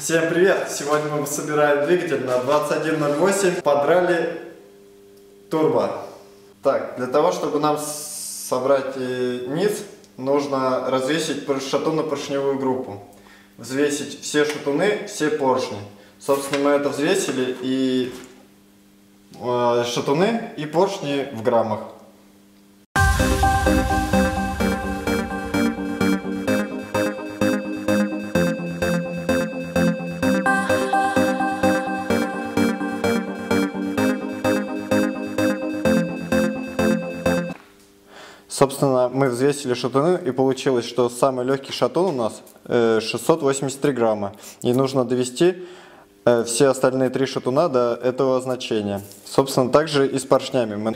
Всем привет! Сегодня мы собираем двигатель на 2108 под ралли турбо. Так, для того, чтобы нам собрать э, низ, нужно развесить шатунно-поршневую группу. Взвесить все шатуны, все поршни. Собственно, мы это взвесили и э, шатуны и поршни в граммах. Собственно, мы взвесили шатуны и получилось, что самый легкий шатун у нас 683 э, грамма. И нужно довести э, все остальные три шатуна до этого значения. Собственно, также и с поршнями. Мы...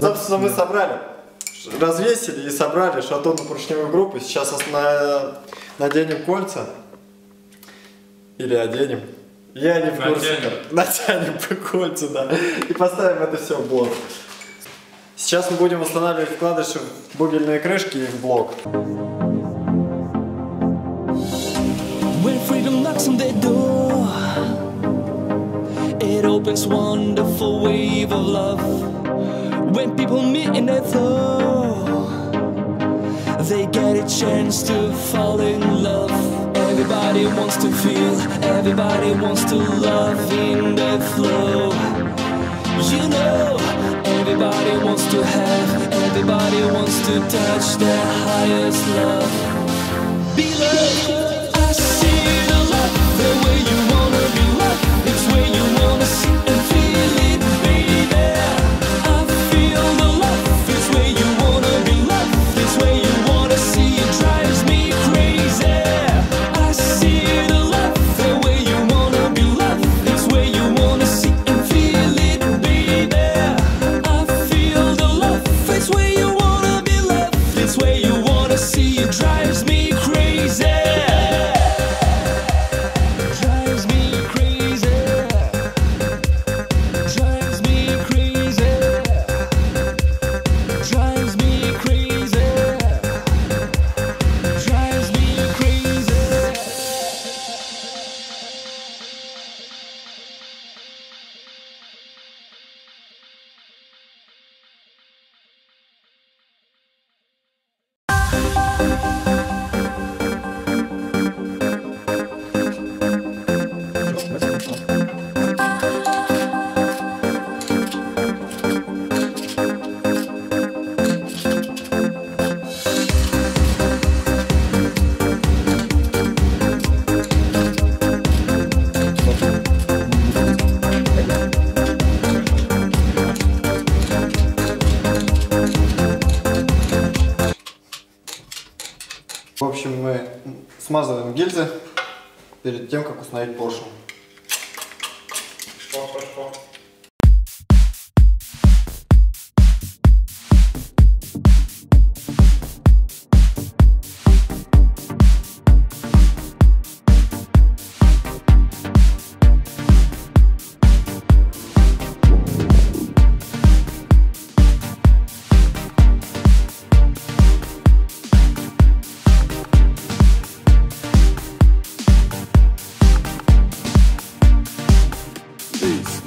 Собственно, мы собрали развесили и собрали шатунно-поршневую группу. Сейчас на... наденем кольца. Или оденем. Я не в курсе. Натянем по кольцу, да. И поставим это все в блок. Сейчас мы будем устанавливать вкладыши в бугельные крышки и в блок. It opens wonderful wave of love When people meet in their flow They get a chance to fall in love. Everybody wants to feel Everybody wants to love in the flow. You know Everybody wants to have Everybody wants to touch their highest love. Be loved В общем, мы смазываем гильзы перед тем, как установить поршень.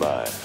Bye.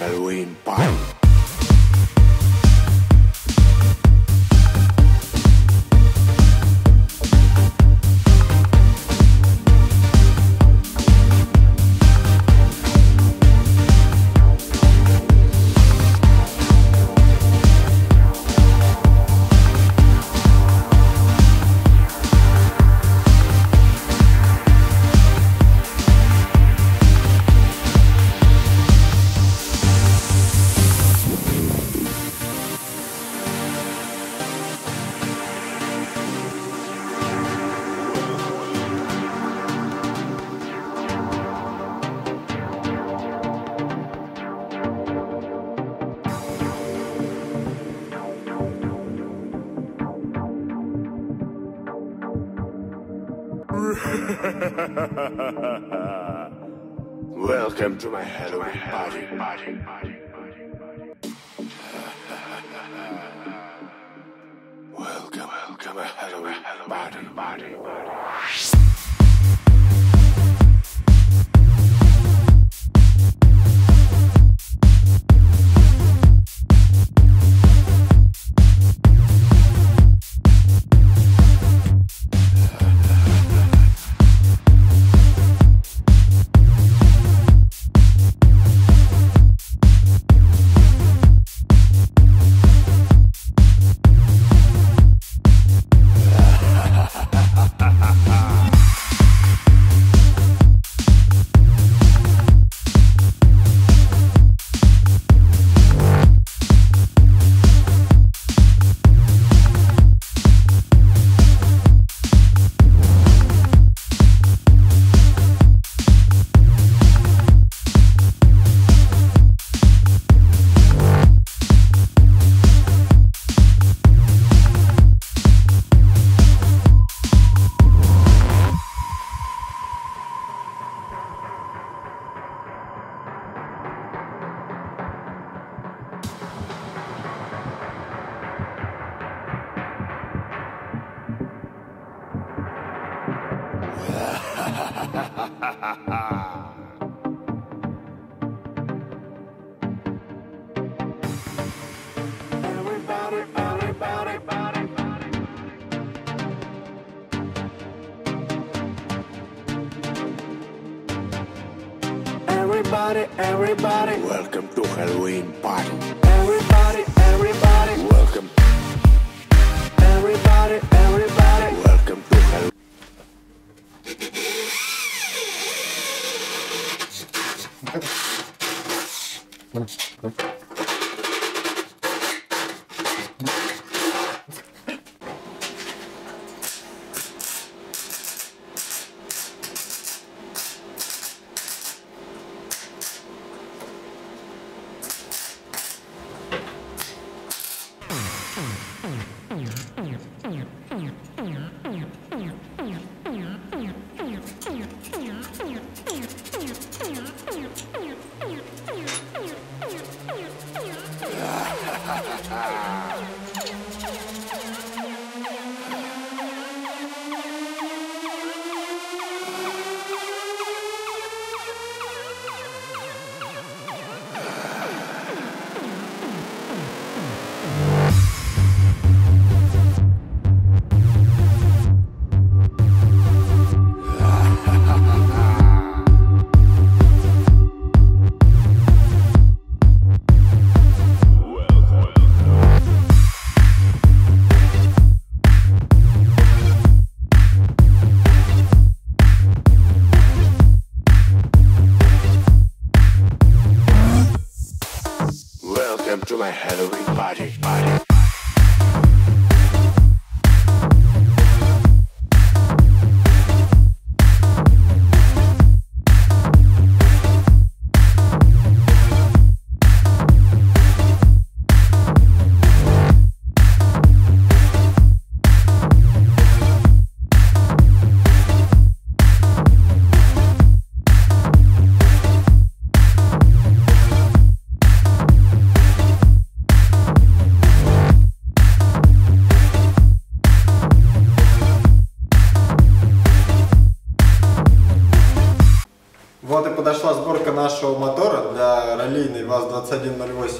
Halloween Party. Welcome to my Halloween party. party, party, welcome, welcome, a Halloween party. Everybody, everybody, body, body. Everybody, everybody, welcome to Halloween party. Everybody, everybody, welcome. Everybody, うん。Welcome to my Halloween party. party. 2108.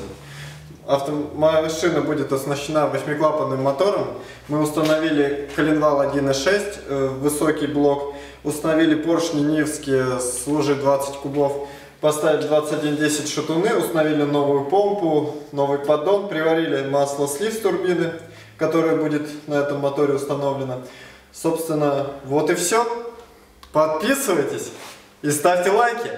Авто... Машина будет оснащена восьмиклапанным мотором. Мы установили коленвал 1.6, э, высокий блок. Установили поршни Нивские с лужей 20 кубов. Поставили 2110 шатуны, установили новую помпу, новый поддон, приварили масло слив с турбины, которое будет на этом моторе установлено. Собственно, вот и все. Подписывайтесь и ставьте лайки.